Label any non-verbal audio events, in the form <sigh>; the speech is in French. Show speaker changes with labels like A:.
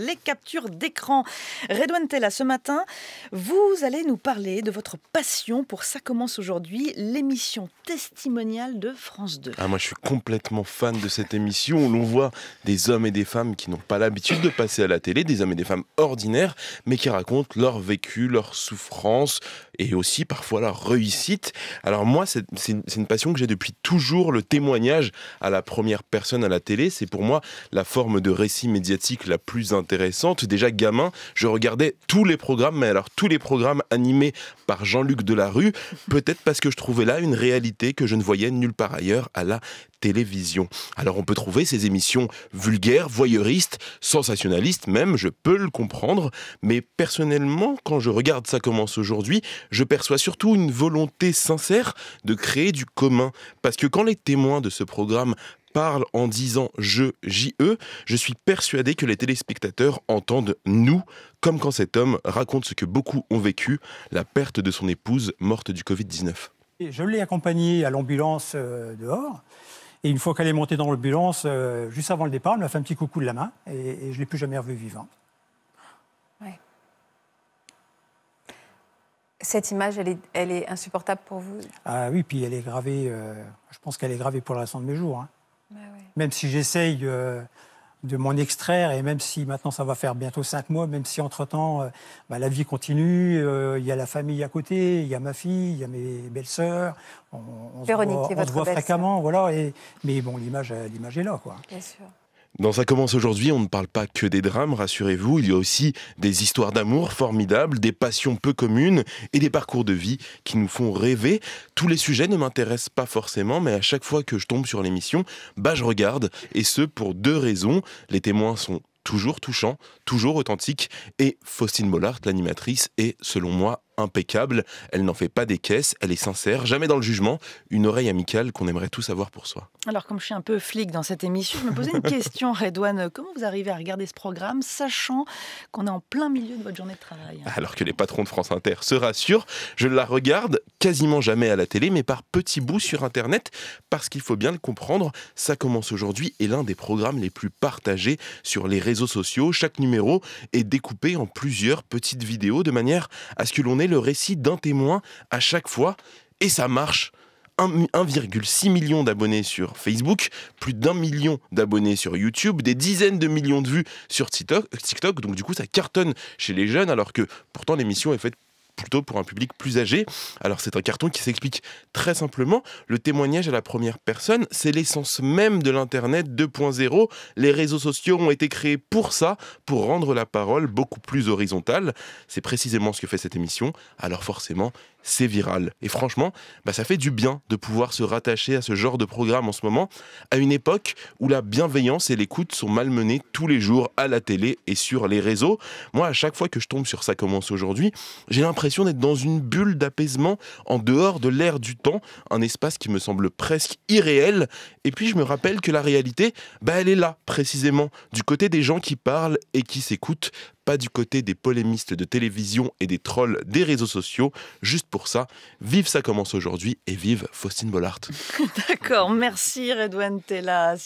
A: Les captures d'écran. Redouane Tella, ce matin, vous allez nous parler de votre passion pour Ça commence aujourd'hui, l'émission testimoniale de France 2.
B: Ah, moi, je suis complètement fan de cette émission où l'on voit des hommes et des femmes qui n'ont pas l'habitude de passer à la télé, des hommes et des femmes ordinaires, mais qui racontent leur vécu, leur souffrance et aussi parfois leur réussite. Alors moi, c'est une passion que j'ai depuis toujours, le témoignage à la première personne à la télé. C'est pour moi la forme de récit médiatique la plus intéressante intéressante. Déjà gamin, je regardais tous les programmes, mais alors tous les programmes animés par Jean-Luc Delarue, peut-être parce que je trouvais là une réalité que je ne voyais nulle part ailleurs à la Alors on peut trouver ces émissions vulgaires, voyeuristes, sensationnalistes même, je peux le comprendre, mais personnellement, quand je regarde ça commence aujourd'hui, je perçois surtout une volonté sincère de créer du commun. Parce que quand les témoins de ce programme parle en disant je, JE, je suis persuadé que les téléspectateurs entendent nous, comme quand cet homme raconte ce que beaucoup ont vécu, la perte de son épouse morte du Covid-19.
C: Je l'ai accompagné à l'ambulance euh, dehors. Et une fois qu'elle est montée dans l'ambulance, euh, juste avant le départ, elle m'a fait un petit coucou de la main et, je ne l'ai plus jamais revu vivant.
D: Cette image, elle est, elle est, insupportable pour vous?
C: Ah oui, puis elle est gravée, euh, je pense qu'elle est gravée pour le restant de mes jours. Hein. Bah même si j'essaye euh, de m'en extraire, et même si maintenant ça va faire bientôt cinq mois, même si entre-temps euh, bah, la vie continue, euh, il y a la famille à côté, il y a ma fille, il y a mes belles-sœurs, on, on, se voit, fréquemment, voilà, et, mais bon, l'image est là. Quoi.
D: Bien sûr.
B: Dans Ça commence aujourd'hui, on ne parle pas que des drames, rassurez-vous, il y a aussi des histoires d'amour formidables, des passions peu communes et des parcours de vie qui nous font rêver. Tous les sujets ne m'intéressent pas forcément, mais à chaque fois que je tombe sur l'émission, bah je regarde, et ce pour deux raisons. Les témoins sont toujours touchants, toujours authentiques, et Faustine Bollard, l'animatrice, est, selon moi, impeccable, elle n'en fait pas des caisses, elle est sincère, jamais dans le jugement, une oreille amicale qu'on aimerait tous avoir pour soi.
A: Alors comme je suis un peu flic dans cette émission, je me posais une <laughs> question, Redouane, comment vous arrivez à regarder ce programme sachant qu'on est en plein milieu de votre journée de travail?
B: Alors que les patrons de France Inter se rassurent, je la regarde quasiment jamais à la télé, mais par petits bouts sur Internet, parce qu'il faut bien le comprendre, ça commence aujourd'hui et l'un des programmes les plus partagés sur les réseaux sociaux. Chaque numéro est découpé en plusieurs petites vidéos de manière à ce que l'on ait le récit d'un témoin à chaque fois, et ça marche. 1,6 million d'abonnés sur Facebook, plus d'un million d'abonnés sur YouTube, des dizaines de millions de vues sur TikTok, TikTok, donc du coup ça cartonne chez les jeunes alors que pourtant l'émission est faite plutôt pour un public plus âgé. Alors c'est un carton qui s'explique très simplement. Le témoignage à la première personne, c'est l'essence même de l'Internet 2.0. Les réseaux sociaux ont été créés pour ça, pour rendre la parole beaucoup plus horizontale. C'est précisément ce que fait cette émission. Alors forcément, c'est viral. Et franchement, bah, ça fait du bien de pouvoir se rattacher à ce genre de programme en ce moment, à une époque où la bienveillance et l'écoute sont malmenées tous les jours à la télé et sur les réseaux. Moi, à chaque fois que je tombe sur ça commence aujourd'hui, j'ai l'impression d'être dans une bulle d'apaisement en dehors de l'air du temps, un espace qui me semble presque irréel. Et puis je me rappelle que la réalité, bah, elle est là, précisément, du côté des gens qui parlent et qui s'écoutent pas du côté des polémistes de télévision et des trolls des réseaux sociaux. Juste pour ça, vive ça commence aujourd'hui et vive Faustine Bollard. <laughs>
A: D'accord, merci Redouane Tella.